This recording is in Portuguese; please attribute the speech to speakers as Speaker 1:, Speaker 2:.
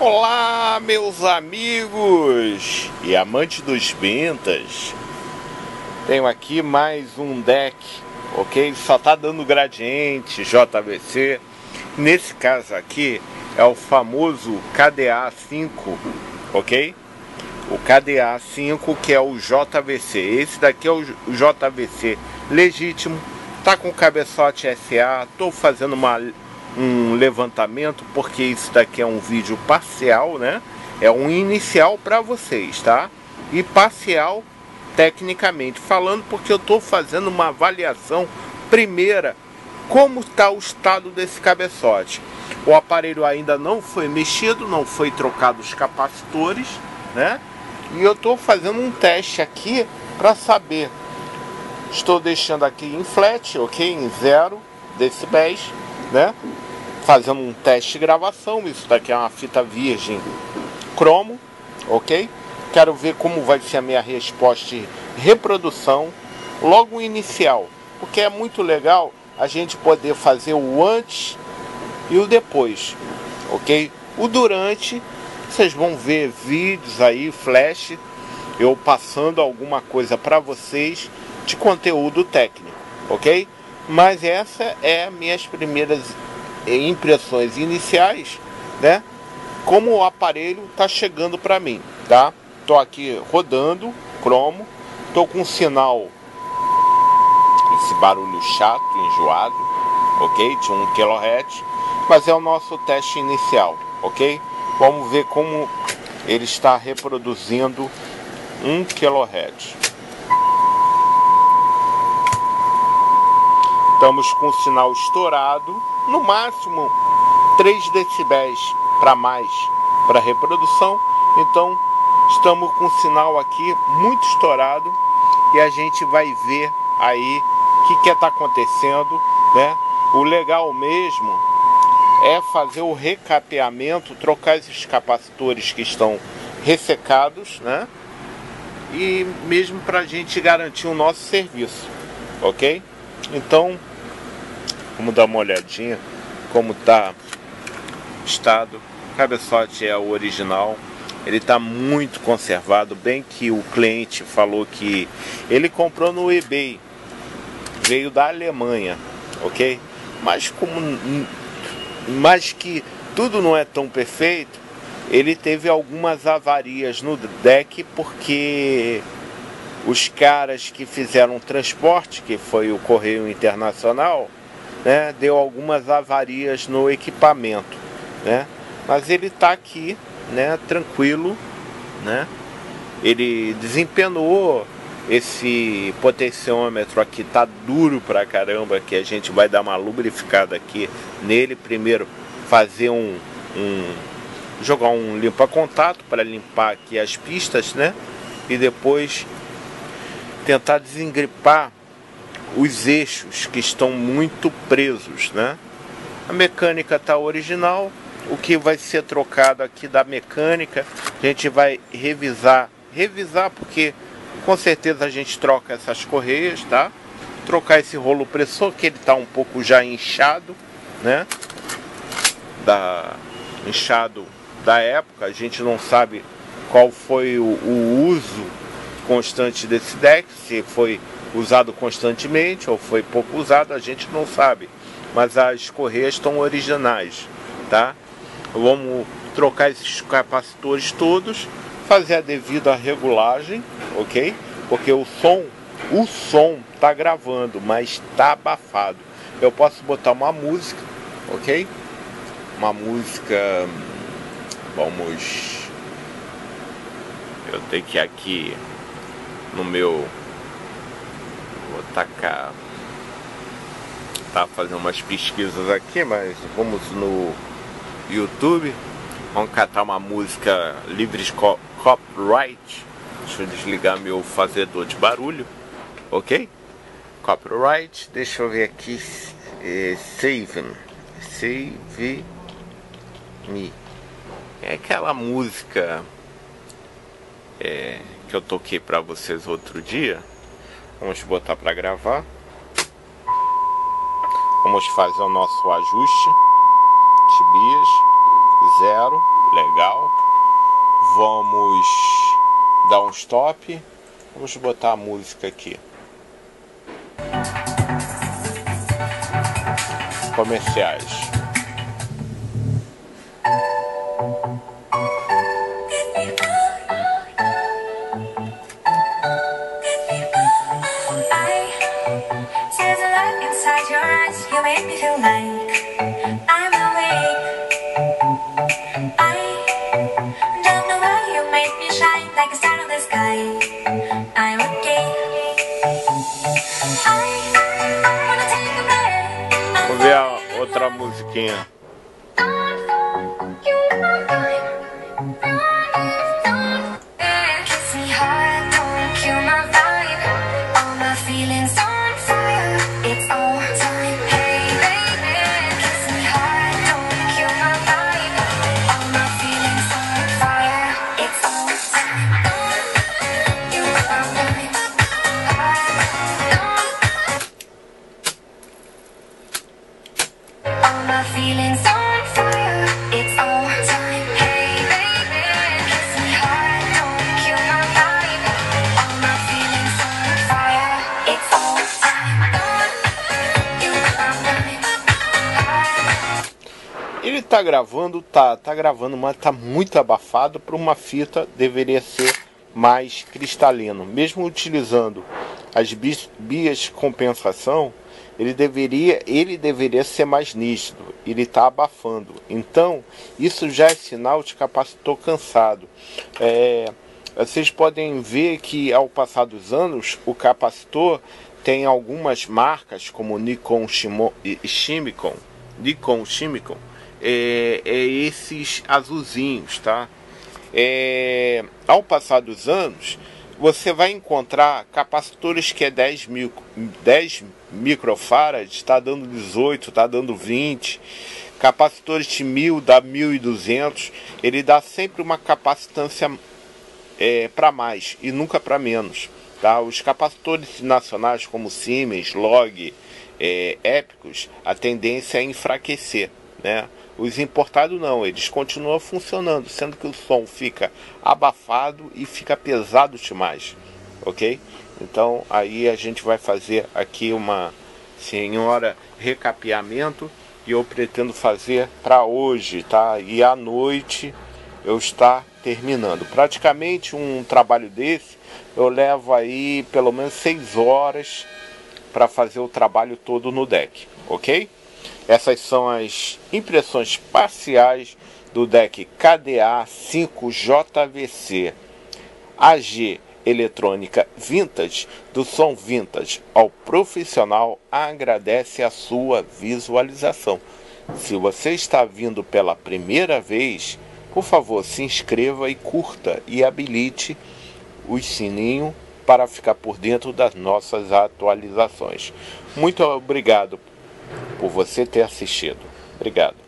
Speaker 1: Olá, meus amigos e amantes dos ventas. Tenho aqui mais um deck, ok? Só tá dando gradiente JVC. Nesse caso aqui é o famoso KDA 5, ok? O KDA 5 que é o JVC. Esse daqui é o JVC legítimo. Tá com cabeçote SA. Tô fazendo uma um levantamento, porque isso daqui é um vídeo parcial, né? É um inicial para vocês, tá? E parcial tecnicamente falando, porque eu estou fazendo uma avaliação primeira como está o estado desse cabeçote. O aparelho ainda não foi mexido, não foi trocado os capacitores, né? E eu estou fazendo um teste aqui para saber. Estou deixando aqui em flat, ok? Em zero decibéis, né? fazendo um teste de gravação. Isso daqui é uma fita virgem cromo, ok? Quero ver como vai ser a minha resposta de reprodução logo inicial, porque é muito legal a gente poder fazer o antes e o depois, ok? O durante, vocês vão ver vídeos aí, flash, eu passando alguma coisa para vocês de conteúdo técnico, ok? Mas essa é minhas primeiras impressões iniciais, né? Como o aparelho está chegando para mim, tá? Tô aqui rodando, cromo, tô com um sinal, esse barulho chato, enjoado, ok? De 1 kHz, mas é o nosso teste inicial, ok? Vamos ver como ele está reproduzindo 1 kHz. Estamos com o sinal estourado, no máximo 3 decibéis para mais para reprodução. Então estamos com o sinal aqui muito estourado e a gente vai ver aí o que que está acontecendo, né? O legal mesmo é fazer o recapeamento, trocar esses capacitores que estão ressecados, né? E mesmo para a gente garantir o nosso serviço, ok? Então Vamos dar uma olhadinha como tá estado. O cabeçote é o original. Ele está muito conservado, bem que o cliente falou que ele comprou no eBay. Veio da Alemanha, ok? Mas como mas que tudo não é tão perfeito, ele teve algumas avarias no deck porque os caras que fizeram o transporte, que foi o Correio Internacional, né, deu algumas avarias no equipamento, né? Mas ele está aqui, né, tranquilo, né? Ele desempenou esse potenciômetro aqui tá duro pra caramba, que a gente vai dar uma lubrificada aqui nele primeiro, fazer um, um jogar um limpa contato para limpar aqui as pistas, né? E depois tentar desengripar os eixos que estão muito presos, né? A mecânica está original, o que vai ser trocado aqui da mecânica, a gente vai revisar, revisar porque com certeza a gente troca essas correias, tá? Trocar esse rolo pressor que ele está um pouco já inchado, né? Da inchado da época, a gente não sabe qual foi o, o uso constante desse deck, se foi usado constantemente ou foi pouco usado, a gente não sabe. Mas as correias estão originais, tá? Vamos trocar esses capacitores todos, fazer a devida regulagem, ok? Porque o som, o som tá gravando, mas tá abafado. Eu posso botar uma música, ok? Uma música, vamos, eu tenho que ir aqui no meu Vou tacar. Tá fazendo umas pesquisas aqui, mas vamos no YouTube. Vamos catar uma música livre de copyright. Deixa eu desligar meu fazedor de barulho. Ok? Copyright. Deixa eu ver aqui. É, save. Save me. É aquela música é, que eu toquei para vocês outro dia. Vamos botar para gravar. Vamos fazer o nosso ajuste. Tibias, zero. Legal. Vamos dar um stop. Vamos botar a música aqui. Comerciais. again. Tá gravando, tá, tá gravando, mas tá muito abafado para uma fita deveria ser mais cristalino. Mesmo utilizando as bias de compensação, ele deveria, ele deveria ser mais nítido. Ele está abafando. Então, isso já é sinal de capacitor cansado. É, vocês podem ver que ao passar dos anos, o capacitor tem algumas marcas como Nikon Shimicon, Nikon Shimicon, é, é esses azulzinhos, tá? É, ao passar dos anos, você vai encontrar capacitores que é 10, mil, 10 microfarad, está dando 18, está dando 20. Capacitores de 1000 dá 1200. Ele dá sempre uma capacitância é, para mais e nunca para menos. Tá? Os capacitores nacionais como Siemens, Log, é, Épicos, a tendência é enfraquecer. Né? Os importados não, eles continuam funcionando, sendo que o som fica abafado e fica pesado demais, ok? Então aí a gente vai fazer aqui uma senhora recapeamento e eu pretendo fazer para hoje, tá? E à noite eu estar terminando. Praticamente um trabalho desse eu levo aí pelo menos 6 horas para fazer o trabalho todo no deck, ok? Essas são as impressões parciais do deck KDA 5JVC AG eletrônica vintage do som vintage ao profissional agradece a sua visualização. Se você está vindo pela primeira vez, por favor, se inscreva e curta e habilite o sininho para ficar por dentro das nossas atualizações. Muito obrigado por você ter assistido. Obrigado.